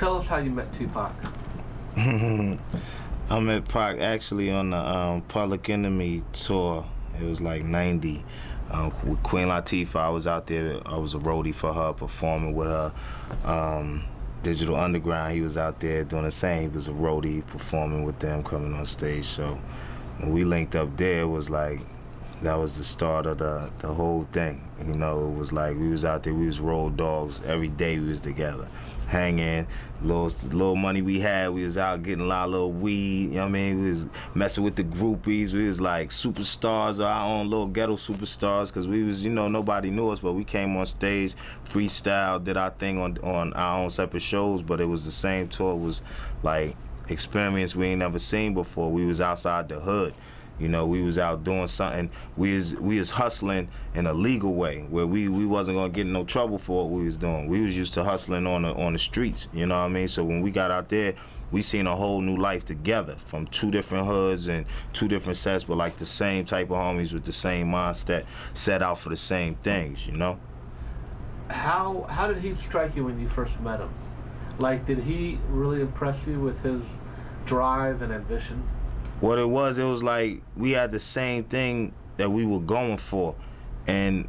Tell us how you met Tupac. I met Pac actually on the um, Public Enemy tour. It was like 90. Um, with Queen Latifah, I was out there. I was a roadie for her, performing with her. Um, Digital Underground, he was out there doing the same. He was a roadie, performing with them, coming on stage. So when we linked up there, it was like that was the start of the the whole thing. You know, it was like we was out there, we was road dogs every day. We was together, hanging, little little money we had. We was out getting a lot of little weed. You know what I mean? We was messing with the groupies. We was like superstars, our own little ghetto superstars, because we was you know nobody knew us, but we came on stage, freestyle, did our thing on on our own separate shows. But it was the same tour. It was like experience we ain't never seen before. We was outside the hood. You know, we was out doing something. We was we was hustling in a legal way where we, we wasn't gonna get no trouble for what we was doing. We was used to hustling on the on the streets. You know what I mean? So when we got out there, we seen a whole new life together from two different hoods and two different sets, but like the same type of homies with the same mindset, set out for the same things. You know. How how did he strike you when you first met him? Like, did he really impress you with his drive and ambition? What it was, it was like we had the same thing that we were going for, and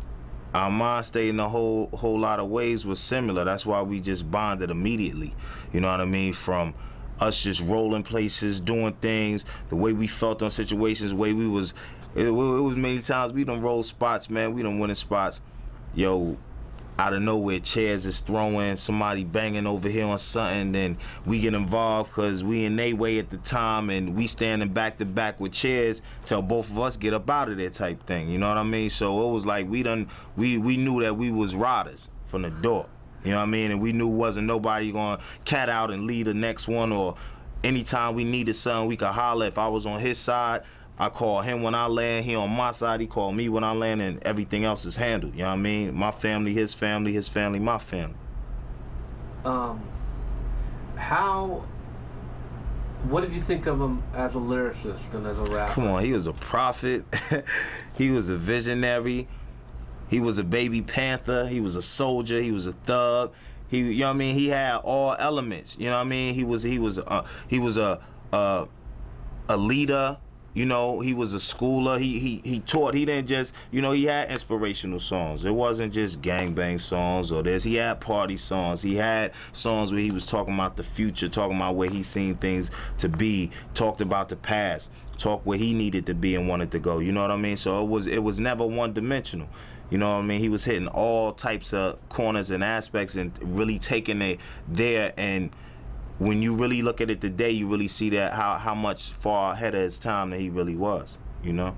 our mind state in a whole whole lot of ways was similar. That's why we just bonded immediately. You know what I mean? From us just rolling places, doing things, the way we felt on situations, the way we was. It, it was many times we done roll spots, man. We done winning spots. Yo, out of nowhere chairs is throwing, somebody banging over here on something, then we get involved because we in they way at the time and we standing back to back with chairs till both of us get up out of there type thing. You know what I mean? So it was like we done we we knew that we was riders from the door. You know what I mean? And we knew wasn't nobody gonna cat out and lead the next one or anytime we needed something we could holler if I was on his side I call him when I land. He on my side. He call me when I land, and everything else is handled. You know what I mean? My family, his family, his family, my family. Um, how? What did you think of him as a lyricist and as a rapper? Come on, he was a prophet. he was a visionary. He was a baby panther. He was a soldier. He was a thug. He, you know what I mean? He had all elements. You know what I mean? He was, he was, uh, he was a, a, a leader you know, he was a schooler. He he he taught. He didn't just, you know, he had inspirational songs. It wasn't just gangbang songs or this. He had party songs. He had songs where he was talking about the future, talking about where he seen things to be, talked about the past, talked where he needed to be and wanted to go. You know what I mean? So it was it was never one dimensional. You know what I mean? He was hitting all types of corners and aspects and really taking it there and when you really look at it today, you really see that how, how much far ahead of his time that he really was, you know?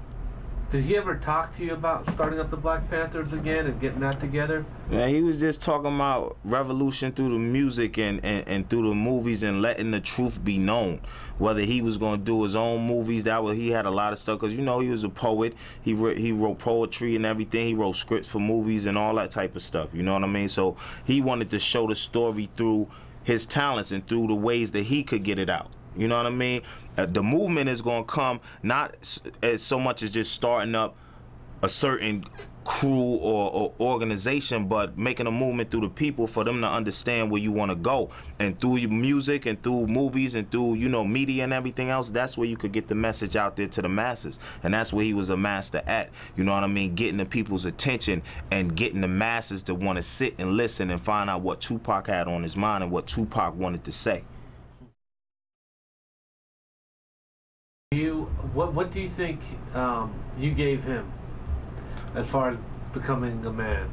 Did he ever talk to you about starting up the Black Panthers again and getting that together? Yeah, he was just talking about revolution through the music and, and, and through the movies and letting the truth be known. Whether he was going to do his own movies, that was he had a lot of stuff because you know he was a poet. He re, he wrote poetry and everything. He wrote scripts for movies and all that type of stuff. You know what I mean? So he wanted to show the story through his talents and through the ways that he could get it out. You know what I mean? Uh, the movement is going to come not as so much as just starting up a certain crew or, or, organization, but making a movement through the people for them to understand where you want to go. And through your music and through movies and through, you know, media and everything else, that's where you could get the message out there to the masses. And that's where he was a master at. You know what I mean? Getting the people's attention and getting the masses to want to sit and listen and find out what Tupac had on his mind and what Tupac wanted to say. You, what, what do you think um, you gave him as far as becoming a man?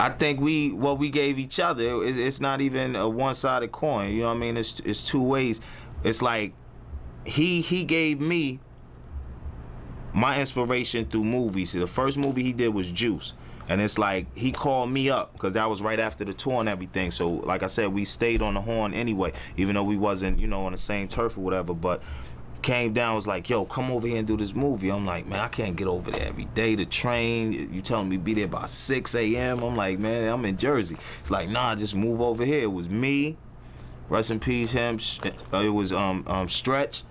I think we what we gave each other. It's not even a one-sided coin. You know what I mean? It's it's two ways. It's like he he gave me my inspiration through movies. The first movie he did was Juice. And it's like he called me up because that was right after the tour and everything. So like I said, we stayed on the horn anyway, even though we wasn't, you know, on the same turf or whatever. But came down was like, yo, come over here and do this movie. I'm like, man, I can't get over there every day to train. You telling me be there by 6 a.m. I'm like, man, I'm in Jersey. It's like, nah, just move over here. It was me, rest in peace him. Uh, it was um, um Stretch,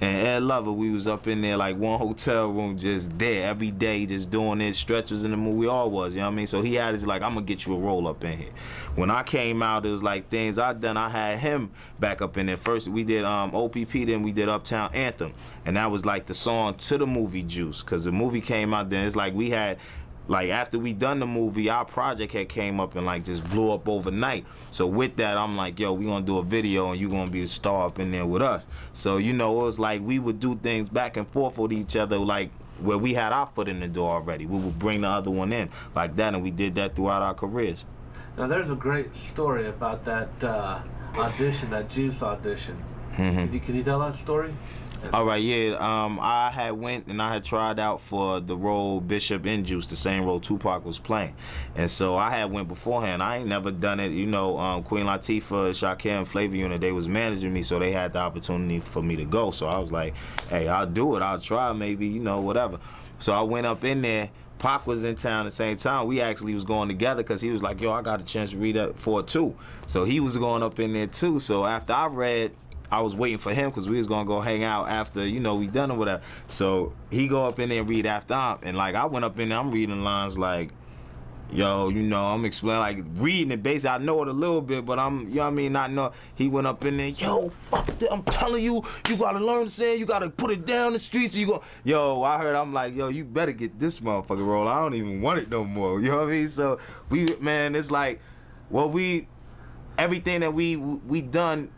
and Ed Lover, we was up in there like one hotel room, just there every day, just doing it. Stretch was in the movie, we all was, you know what I mean? So he had his like, I'm gonna get you a roll up in here. When I came out, it was like things I done. I had him back up in there. First we did um, OPP, then we did Uptown Anthem, and that was like the song to the movie Juice, cause the movie came out. Then it's like we had like after we done the movie, our project had came up and like just blew up overnight. So with that, I'm like, yo, we gonna do a video and you gonna be a star up in there with us. So you know, it was like we would do things back and forth with each other, like where we had our foot in the door already. We would bring the other one in like that, and we did that throughout our careers. Now there's a great story about that uh, audition, that Juice audition. Mm-hmm. Can, you, can you tell that story? All right, yeah. Um, I had went and I had tried out for the role Bishop in Juice, the same role Tupac was playing, and so I had went beforehand. I ain't never done it. You know, um, Queen Latifah, and Flavor Unit, they was managing me, so they had the opportunity for me to go. So I was like, hey, I'll do it. I'll try, maybe, you know, whatever. So I went up in there. Pac was in town at the same time. We actually was going together because he was like, yo, I got a chance to read up for it too. So he was going up in there too. So after I read I was waiting for him because we was gonna go hang out after you know we done or whatever. So he go up in there and read after I'm, and like I went up in there, I'm reading lines like, yo, you know, I'm explaining like reading it basically. I know it a little bit, but I'm you know what I mean. Not know. He went up in there, yo, fuck that. I'm telling you, you gotta learn to say, you gotta put it down the streets. You go, yo. I heard. I'm like, yo, you better get this motherfucker roll. I don't even want it no more. You know what I mean? So we, man, it's like, well, we, everything that we we done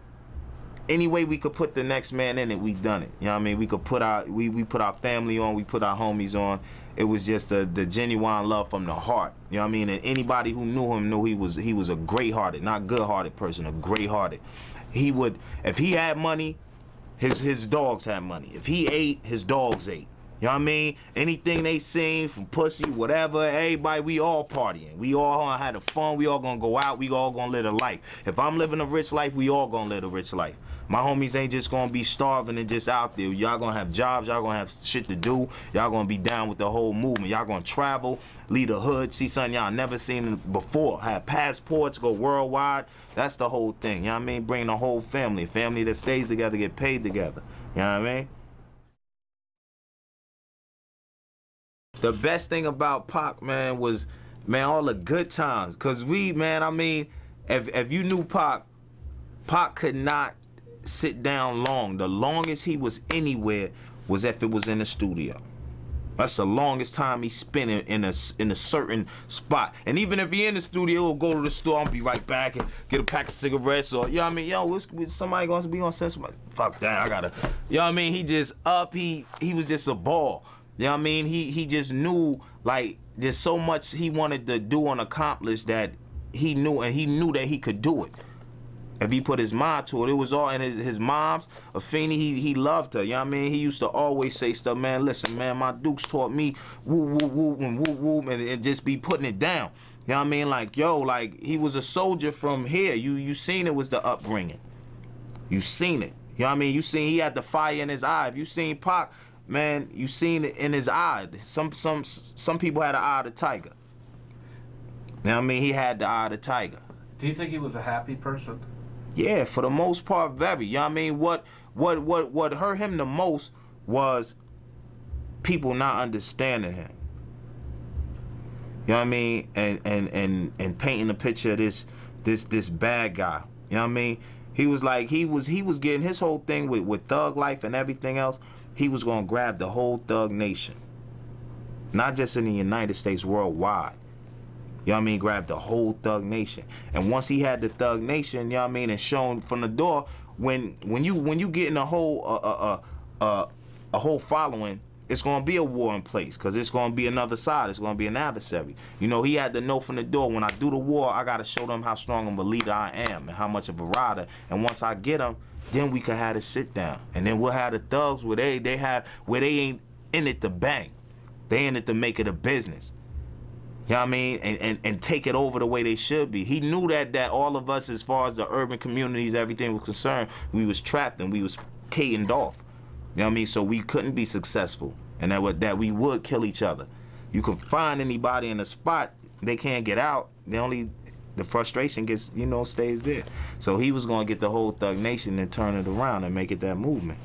any way we could put the next man in it, we done it. You know what I mean? We could put our we, we put our family on, we put our homies on. It was just the, the genuine love from the heart. You know what I mean? And anybody who knew him knew he was he was a great hearted, not good hearted person, a great hearted. He would if he had money, his his dogs had money. If he ate, his dogs ate. You know what I mean? Anything they seen from pussy, whatever, everybody, we all partying. We all had a fun. We all gonna go out. We all gonna live a life. If I'm living a rich life, we all gonna live a rich life. My homies ain't just gonna be starving and just out there. Y'all gonna have jobs. Y'all gonna have shit to do. Y'all gonna be down with the whole movement. Y'all gonna travel, leave the hood, see something y'all never seen before. Have passports, go worldwide. That's the whole thing. You know what I mean? Bring the whole family. Family that stays together, get paid together. You know what I mean? The best thing about Pac, man, was man all the good times. Cause we, man, I mean, if if you knew Pac, Pac could not sit down long. The longest he was anywhere was if it was in the studio. That's the longest time he spent in, a in a certain spot. And even if he in the studio, he'll go to the store and be right back and get a pack of cigarettes or you know what I mean. Yo, what's, somebody gonna be on sense? Fuck that, I gotta. You know what I mean? He just up. He he was just a ball. You know what I mean? He he just knew like there's so much he wanted to do and accomplish that he knew and he knew that he could do it. If he put his mind to it, it was all in his, his mom's, Afeni, he he loved her. You know what I mean? He used to always say stuff, man, listen, man, my Dukes taught me woo woo woo and woo woo and, and just be putting it down. You know what I mean? Like, yo, like he was a soldier from here. You you seen it was the upbringing. You seen it. You know what I mean? You seen he had the fire in his eye. If you seen Pac, man, you seen it in his eye. Some some some people had the eye of the tiger. Now I mean? He had the eye of the tiger. Do you think he was a happy person? Yeah, for the most part, very. You know what I mean? What what what what hurt him the most was people not understanding him. You know what I mean? And and and and painting a picture of this this this bad guy. You know what I mean? He was like he was he was getting his whole thing with with thug life and everything else. He was gonna grab the whole thug nation, not just in the United States, worldwide. You know what I mean? Grab the whole Thug Nation. And once he had the Thug Nation, you know what I mean, and shown from the door, when when you when you get in a whole uh, uh, uh, uh, a whole following, it's gonna be a war in place because it's gonna be another side. It's gonna be an adversary. You know, he had to know from the door when I do the war, I gotta show them how strong of a leader I am and how much of a rider. And once I get them, then we could have a sit down, and then we'll have the thugs where they they have where they ain't in it to bang, they in it to make it a business. You know what I mean? And, and and take it over the way they should be. He knew that that all of us, as far as the urban communities, everything was concerned, we was trapped and we was catened off. You know what I mean? So we couldn't be successful, and that would, that we would kill each other. You can find anybody in a spot, they can't get out. The only the frustration gets you know stays there. So he was gonna get the whole Thug Nation and turn it around and make it that movement.